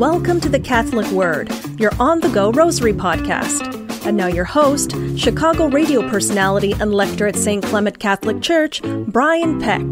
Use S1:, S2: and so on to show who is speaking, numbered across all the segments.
S1: Welcome to the Catholic Word, your on the go rosary podcast. And now, your host, Chicago radio personality and lector at St. Clement Catholic Church, Brian Peck.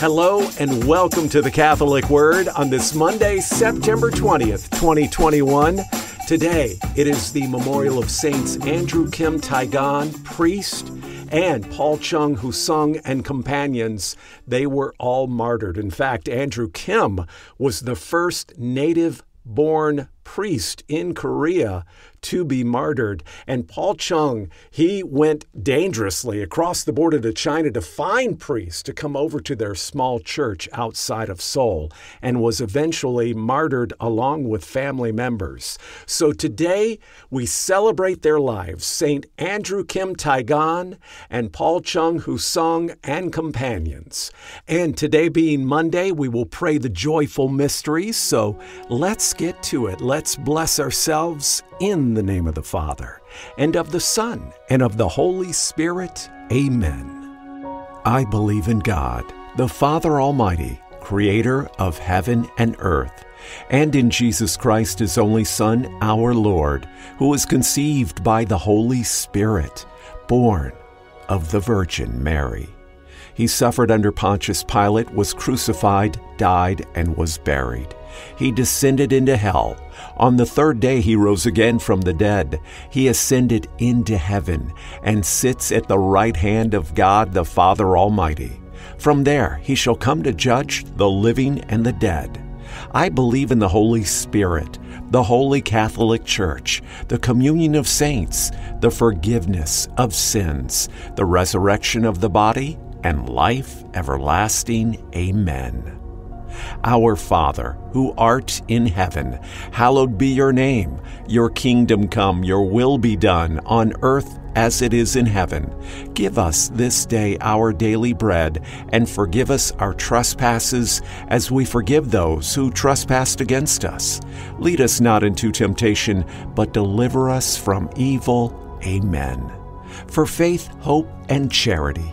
S2: Hello, and welcome to the Catholic Word on this Monday, September 20th, 2021. Today, it is the memorial of Saints Andrew Kim Tae-gon, priest, and Paul Chong Ha-sang, and companions. They were all martyred. In fact, Andrew Kim was the first native born priest in Korea to be martyred. And Paul Chong, he went dangerously across the border to China to find priests to come over to their small church outside of Seoul and was eventually martyred along with family members. So today we celebrate their lives St. Andrew Kim Tae-gon and Paul Chong Ha-sang and companions. And today being Monday, we will pray the joyful mysteries. So let's get to it. Let's bless ourselves in the name of the Father, and of the Son, and of the Holy Spirit. Amen. I believe in God, the Father Almighty, creator of heaven and earth, and in Jesus Christ, his only Son, our Lord, who was conceived by the Holy Spirit, born of the Virgin Mary. He suffered under Pontius Pilate, was crucified, died, and was buried. He descended into hell. On the third day he rose again from the dead. He ascended into heaven and sits at the right hand of God the Father Almighty. From there he shall come to judge the living and the dead. I believe in the Holy Spirit, the Holy Catholic Church, the communion of saints, the forgiveness of sins, the resurrection of the body, and life everlasting. Amen. Our Father, who art in heaven, hallowed be your name. Your kingdom come, your will be done, on earth as it is in heaven. Give us this day our daily bread, and forgive us our trespasses, as we forgive those who trespass against us. Lead us not into temptation, but deliver us from evil. Amen. For faith, hope, and charity.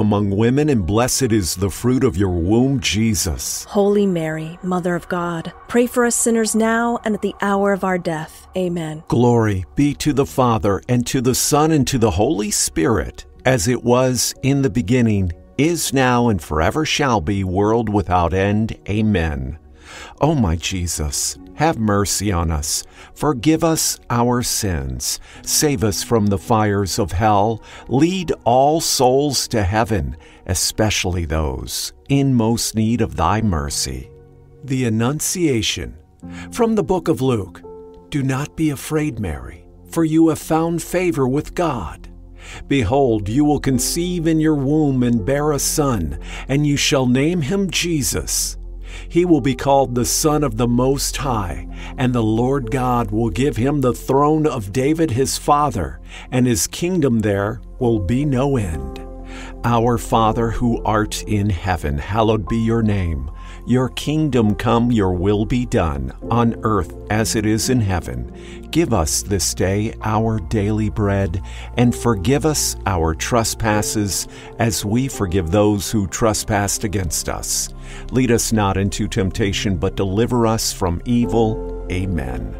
S2: among women, and blessed is the fruit of your womb, Jesus.
S1: Holy Mary, Mother of God, pray for us sinners now and at the hour of our death. Amen.
S2: Glory be to the Father, and to the Son, and to the Holy Spirit, as it was in the beginning, is now, and forever shall be, world without end. Amen. O oh, my Jesus, have mercy on us. Forgive us our sins. Save us from the fires of hell. Lead all souls to heaven, especially those in most need of thy mercy. The Annunciation. From the book of Luke Do not be afraid, Mary, for you have found favor with God. Behold, you will conceive in your womb and bear a son, and you shall name him Jesus. He will be called the Son of the Most High, and the Lord God will give him the throne of David his father, and his kingdom there will be no end. Our Father who art in heaven, hallowed be your name. Your kingdom come, your will be done, on earth as it is in heaven. Give us this day our daily bread, and forgive us our trespasses, as we forgive those who trespass against us. Lead us not into temptation, but deliver us from evil. Amen.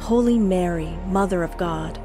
S1: Holy Mary, Mother of God,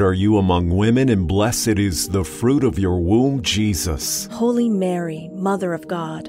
S2: are you among women, and blessed is the fruit of your womb, Jesus.
S1: Holy Mary, Mother of God,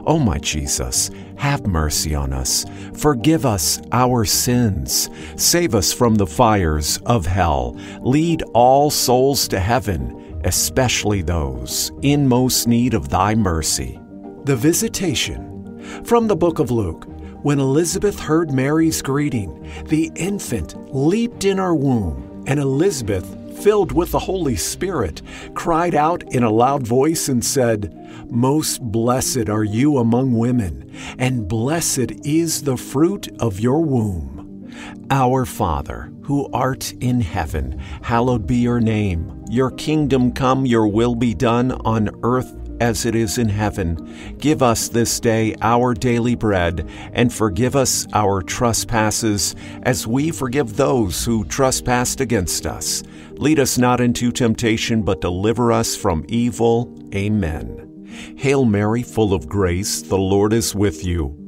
S2: O oh my Jesus, have mercy on us. Forgive us our sins. Save us from the fires of hell. Lead all souls to heaven especially those in most need of thy mercy. The Visitation. From the book of Luke. When Elizabeth heard Mary's greeting, the infant leaped in her womb, and Elizabeth, filled with the Holy Spirit, cried out in a loud voice and said, Most blessed are you among women, and blessed is the fruit of your womb. Our Father, who art in heaven, hallowed be your name. Your kingdom come, your will be done on earth as it is in heaven. Give us this day our daily bread, and forgive us our trespasses, as we forgive those who trespass against us. Lead us not into temptation, but deliver us from evil. Amen. Hail Mary, full of grace, the Lord is with you.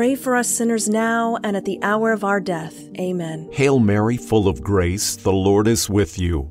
S1: pray for us sinners now and at the hour of our death. Amen.
S2: Hail Mary, full of grace, the Lord is with you.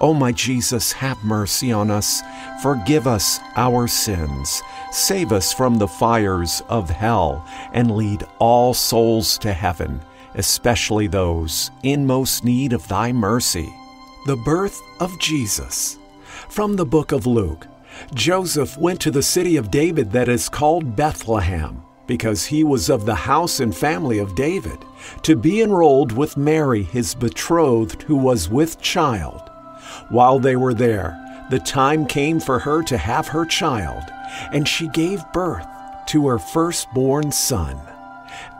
S2: O my Jesus, have mercy on us. Forgive us our sins. Save us from the fires of hell, and lead all souls to heaven, especially those in most need of thy mercy. The birth of Jesus. From the book of Luke. Joseph went to the city of David that is called Bethlehem, because he was of the house and family of David, to be enrolled with Mary, his betrothed, who was with child. While they were there, the time came for her to have her child, and she gave birth to her firstborn son.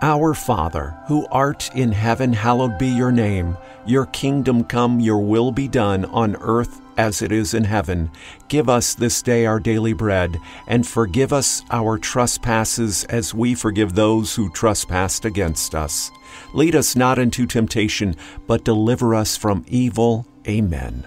S2: Our Father, who art in heaven, hallowed be your name. Your kingdom come, your will be done on earth as it is in heaven. Give us this day our daily bread, and forgive us our trespasses as we forgive those who trespass against us. Lead us not into temptation, but deliver us from evil. Amen.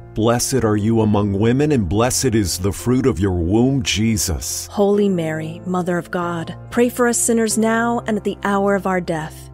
S2: Blessed are you among women, and blessed is the fruit of your womb, Jesus.
S1: Holy Mary, Mother of God, pray for us sinners now and at the hour of our death.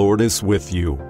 S2: Lord is with you.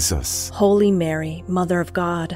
S1: Holy Mary, Mother of God,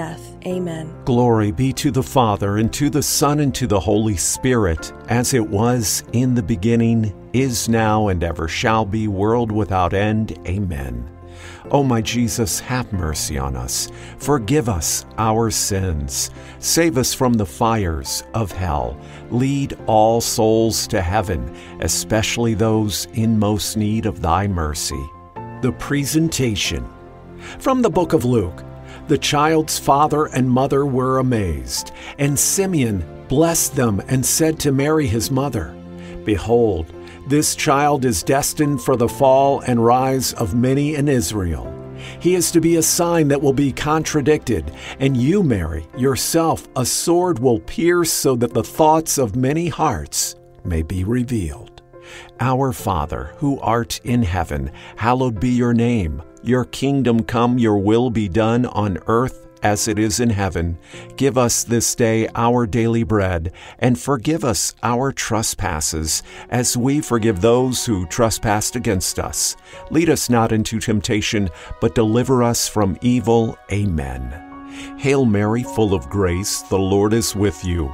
S1: Amen.
S2: Glory be to the Father, and to the Son, and to the Holy Spirit, as it was in the beginning, is now, and ever shall be, world without end. Amen. O my Jesus, have mercy on us. Forgive us our sins. Save us from the fires of hell. Lead all souls to heaven, especially those in most need of thy mercy. The presentation. From the book of Luke. The child's father and mother were amazed, and Simeon blessed them and said to Mary his mother, Behold, this child is destined for the fall and rise of many in Israel. He is to be a sign that will be contradicted, and you, Mary, yourself, a sword will pierce so that the thoughts of many hearts may be revealed. Our Father, who art in heaven, hallowed be your name. Your kingdom come, your will be done on earth as it is in heaven. Give us this day our daily bread, and forgive us our trespasses, as we forgive those who trespass against us. Lead us not into temptation, but deliver us from evil. Amen. Hail Mary, full of grace, the Lord is with you.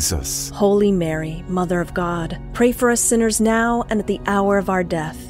S2: Jesus.
S1: Holy Mary, Mother of God, pray for us sinners now and at the hour of our death.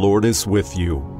S2: Lord is with you.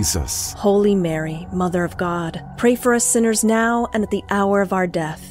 S1: Holy Mary, Mother of God, pray for us sinners now and at the hour of our death.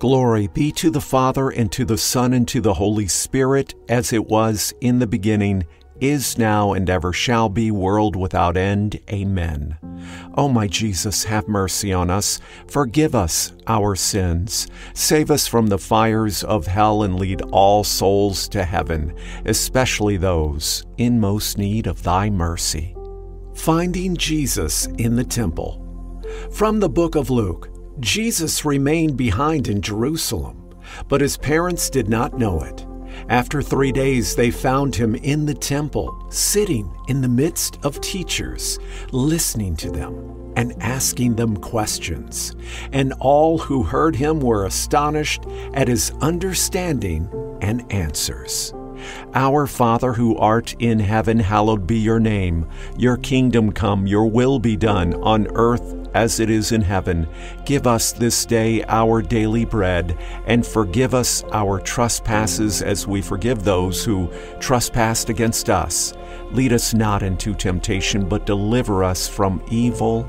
S2: Glory be to the Father, and to the Son, and to the Holy Spirit, as it was in the beginning is now and ever shall be, world without end. Amen. O oh, my Jesus, have mercy on us, forgive us our sins, save us from the fires of hell, and lead all souls to heaven, especially those in most need of thy mercy. Finding Jesus in the Temple. From the book of Luke, Jesus remained behind in Jerusalem, but his parents did not know it. After three days, they found him in the temple, sitting in the midst of teachers, listening to them and asking them questions. And all who heard him were astonished at his understanding and answers. Our Father who art in heaven, hallowed be your name. Your kingdom come, your will be done on earth as it is in heaven. Give us this day our daily bread, and forgive us our trespasses as we forgive those who trespass against us. Lead us not into temptation, but deliver us from evil.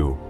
S2: Brasil.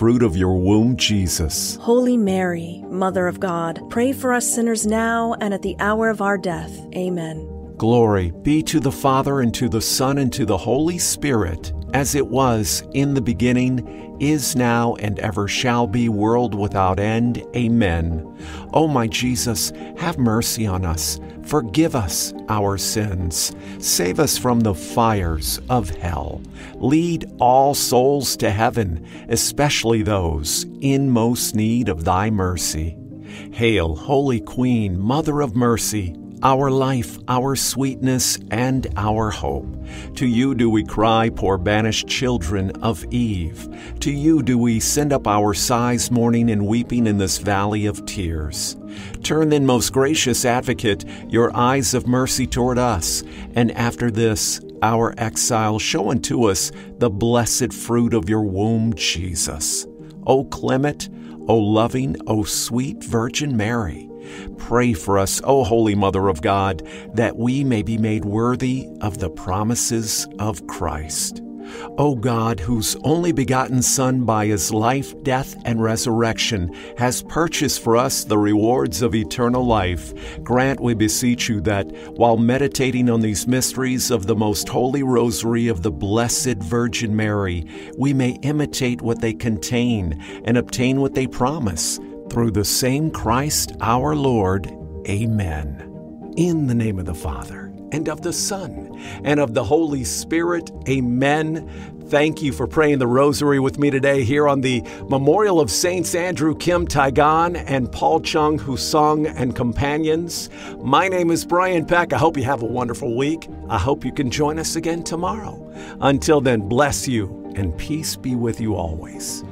S2: fruit of your womb, Jesus.
S1: Holy Mary, Mother of God, pray for us sinners now and at the hour of our death. Amen.
S2: Glory be to the Father, and to the Son, and to the Holy Spirit, as it was in the beginning, is now, and ever shall be, world without end. Amen. O my Jesus, have mercy on us. Forgive us our sins. Save us from the fires of hell. Lead all souls to heaven, especially those in most need of thy mercy. Hail, Holy Queen, Mother of Mercy, our life, our sweetness, and our hope. To you do we cry, poor banished children of Eve. To you do we send up our sighs, mourning and weeping in this valley of tears. Turn then, most gracious advocate, your eyes of mercy toward us, and after this, our exile, show unto us the blessed fruit of your womb, Jesus. O clement, O loving, O sweet Virgin Mary, Pray for us, O Holy Mother of God, that we may be made worthy of the promises of Christ. O God, whose only begotten Son, by his life, death, and resurrection, has purchased for us the rewards of eternal life, grant, we beseech you, that while meditating on these mysteries of the most holy rosary of the Blessed Virgin Mary, we may imitate what they contain and obtain what they promise through the same Christ our Lord. Amen. In the name of the Father, and of the Son, and of the Holy Spirit. Amen. Thank you for praying the rosary with me today here on the memorial of Saints Andrew Kim Tae-gon and Paul Chong Ha-sang and companions. My name is Brian Peck. I hope you have a wonderful week. I hope you can join us again tomorrow. Until then, bless you and peace be with you always.